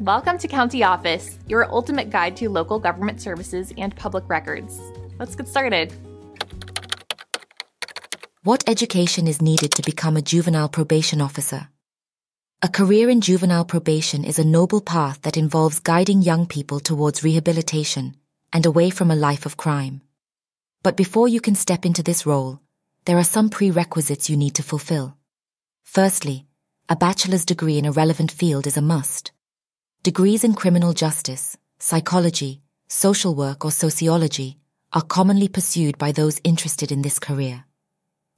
Welcome to County Office, your ultimate guide to local government services and public records. Let's get started. What education is needed to become a juvenile probation officer? A career in juvenile probation is a noble path that involves guiding young people towards rehabilitation and away from a life of crime. But before you can step into this role, there are some prerequisites you need to fulfill. Firstly, a bachelor's degree in a relevant field is a must. Degrees in criminal justice, psychology, social work, or sociology are commonly pursued by those interested in this career.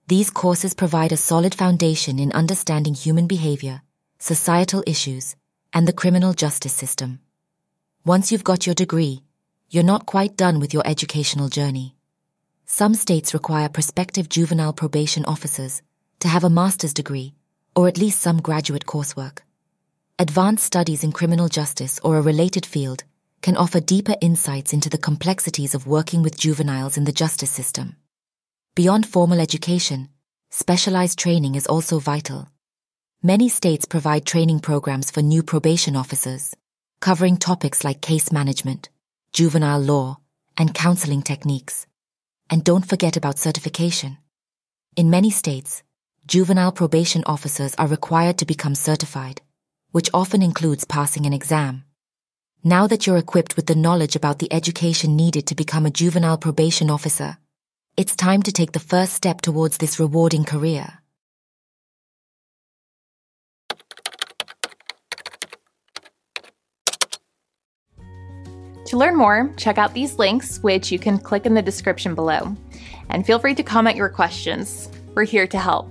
These courses provide a solid foundation in understanding human behavior, societal issues, and the criminal justice system. Once you've got your degree, you're not quite done with your educational journey. Some states require prospective juvenile probation officers to have a master's degree or at least some graduate coursework. Advanced studies in criminal justice or a related field can offer deeper insights into the complexities of working with juveniles in the justice system. Beyond formal education, specialized training is also vital. Many states provide training programs for new probation officers, covering topics like case management, juvenile law, and counseling techniques. And don't forget about certification. In many states, juvenile probation officers are required to become certified, which often includes passing an exam. Now that you're equipped with the knowledge about the education needed to become a juvenile probation officer, it's time to take the first step towards this rewarding career. To learn more, check out these links, which you can click in the description below. And feel free to comment your questions. We're here to help.